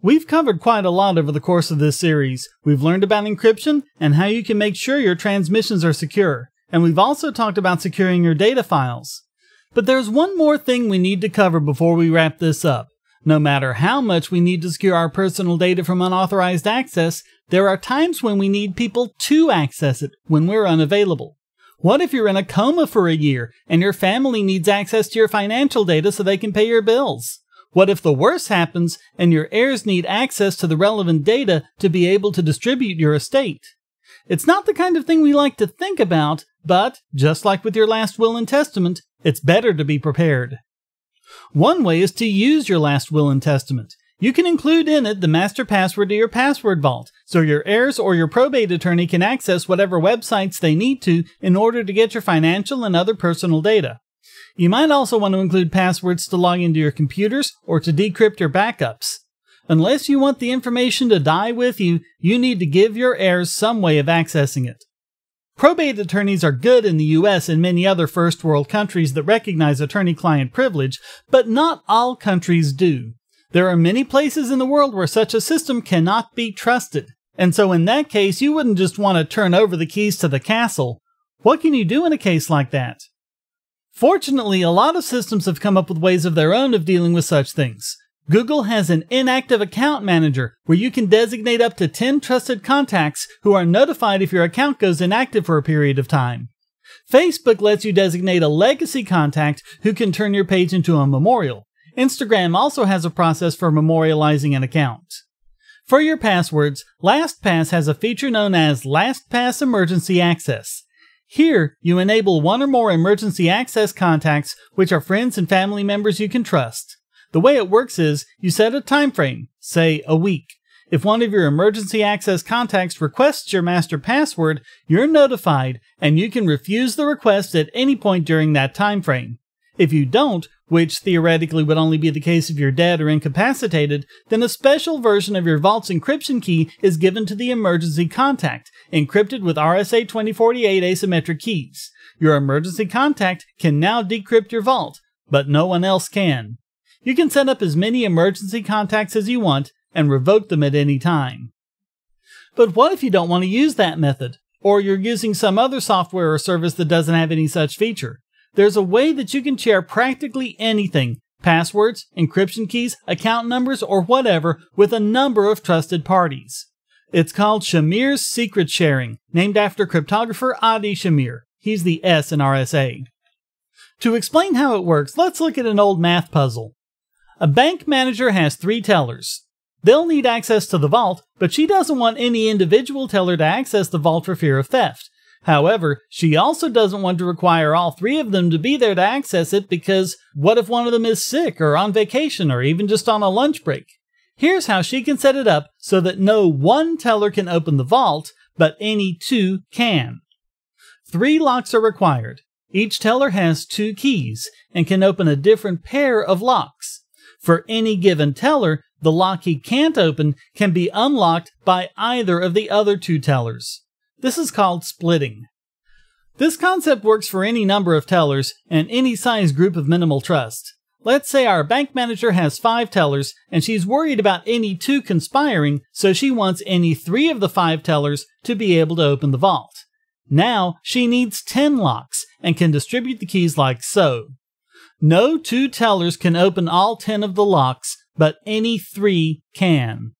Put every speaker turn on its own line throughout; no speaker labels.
We've covered quite a lot over the course of this series. We've learned about encryption and how you can make sure your transmissions are secure. And we've also talked about securing your data files. But there's one more thing we need to cover before we wrap this up. No matter how much we need to secure our personal data from unauthorized access, there are times when we need people to access it when we're unavailable. What if you're in a coma for a year and your family needs access to your financial data so they can pay your bills? What if the worst happens and your heirs need access to the relevant data to be able to distribute your estate? It's not the kind of thing we like to think about, but just like with your last will and testament, it's better to be prepared. One way is to use your last will and testament. You can include in it the master password to your password vault, so your heirs or your probate attorney can access whatever websites they need to in order to get your financial and other personal data. You might also want to include passwords to log into your computers or to decrypt your backups. Unless you want the information to die with you, you need to give your heirs some way of accessing it. Probate attorneys are good in the US and many other first world countries that recognize attorney client privilege, but not all countries do. There are many places in the world where such a system cannot be trusted. And so in that case, you wouldn't just want to turn over the keys to the castle. What can you do in a case like that? Fortunately, a lot of systems have come up with ways of their own of dealing with such things. Google has an inactive account manager where you can designate up to 10 trusted contacts who are notified if your account goes inactive for a period of time. Facebook lets you designate a legacy contact who can turn your page into a memorial. Instagram also has a process for memorializing an account. For your passwords, LastPass has a feature known as LastPass Emergency Access. Here, you enable one or more emergency access contacts, which are friends and family members you can trust. The way it works is you set a time frame, say a week. If one of your emergency access contacts requests your master password, you're notified and you can refuse the request at any point during that time frame. If you don't, which theoretically would only be the case if you're dead or incapacitated, then a special version of your Vault's encryption key is given to the emergency contact, encrypted with RSA 2048 asymmetric keys. Your emergency contact can now decrypt your Vault, but no one else can. You can set up as many emergency contacts as you want and revoke them at any time. But what if you don't want to use that method? Or you're using some other software or service that doesn't have any such feature? There's a way that you can share practically anything passwords, encryption keys, account numbers, or whatever with a number of trusted parties. It's called Shamir's Secret Sharing, named after cryptographer Adi Shamir. He's the S in RSA. To explain how it works, let's look at an old math puzzle. A bank manager has three tellers. They'll need access to the vault, but she doesn't want any individual teller to access the vault for fear of theft. However, she also doesn't want to require all three of them to be there to access it because what if one of them is sick or on vacation or even just on a lunch break? Here's how she can set it up so that no one teller can open the vault, but any two can. Three locks are required. Each teller has two keys and can open a different pair of locks. For any given teller, the lock he can't open can be unlocked by either of the other two tellers. This is called splitting. This concept works for any number of tellers and any size group of minimal trust. Let's say our bank manager has five tellers and she's worried about any two conspiring, so she wants any three of the five tellers to be able to open the vault. Now she needs 10 locks and can distribute the keys like so. No two tellers can open all 10 of the locks, but any three can.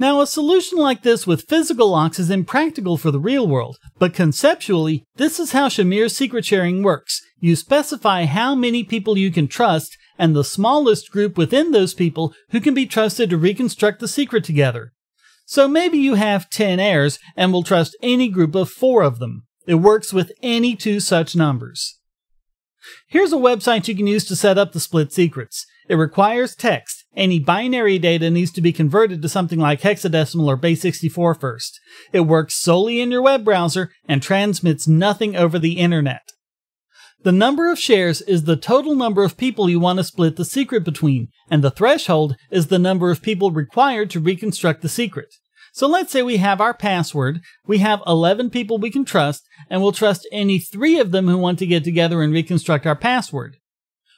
Now, a solution like this with physical locks is impractical for the real world, but conceptually, this is how Shamir's secret sharing works. You specify how many people you can trust, and the smallest group within those people who can be trusted to reconstruct the secret together. So maybe you have 10 heirs and will trust any group of four of them. It works with any two such numbers. Here's a website you can use to set up the split secrets. It requires text. Any binary data needs to be converted to something like hexadecimal or base 64 first. It works solely in your web browser and transmits nothing over the internet. The number of shares is the total number of people you want to split the secret between, and the threshold is the number of people required to reconstruct the secret. So let's say we have our password, we have 11 people we can trust, and we'll trust any three of them who want to get together and reconstruct our password.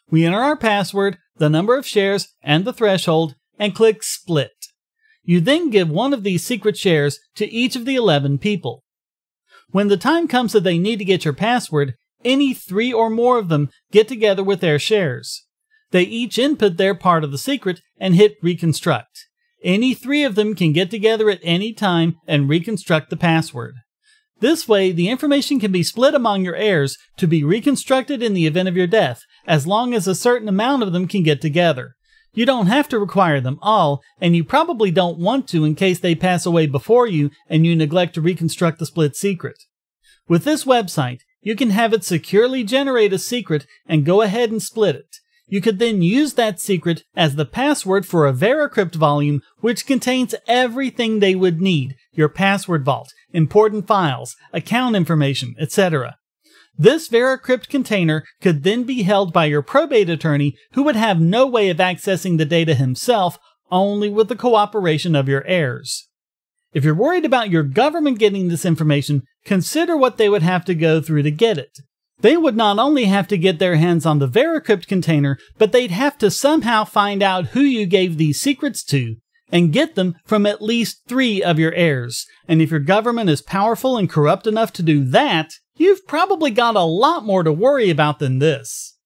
We enter our password, the number of shares, and the threshold, and click Split. You then give one of these secret shares to each of the 11 people. When the time comes that they need to get your password, any three or more of them get together with their shares. They each input their part of the secret and hit reconstruct. Any three of them can get together at any time and reconstruct the password. This way, the information can be split among your heirs to be reconstructed in the event of your death, as long as a certain amount of them can get together. You don't have to require them all, and you probably don't want to in case they pass away before you and you neglect to reconstruct the split secret. With this website, you can have it securely generate a secret and go ahead and split it. You could then use that secret as the password for a VeraCrypt volume which contains everything they would need your password vault, important files, account information, etc. This VeraCrypt container could then be held by your probate attorney who would have no way of accessing the data himself, only with the cooperation of your heirs. If you're worried about your government getting this information, consider what they would have to go through to get it. They would not only have to get their hands on the VeraCrypt container, but they'd have to somehow find out who you gave these secrets to, and get them from at least three of your heirs. And if your government is powerful and corrupt enough to do that, you've probably got a lot more to worry about than this.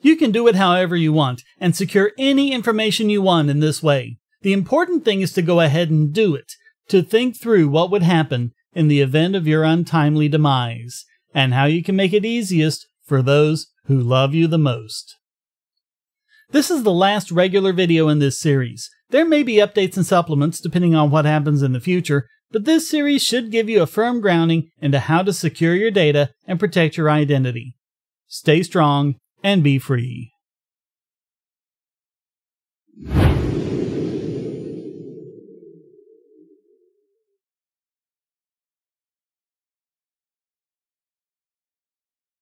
You can do it however you want, and secure any information you want in this way. The important thing is to go ahead and do it, to think through what would happen in the event of your untimely demise, and how you can make it easiest for those who love you the most. This is the last regular video in this series. There may be updates and supplements depending on what happens in the future, but this series should give you a firm grounding into how to secure your data and protect your identity. Stay strong and be free.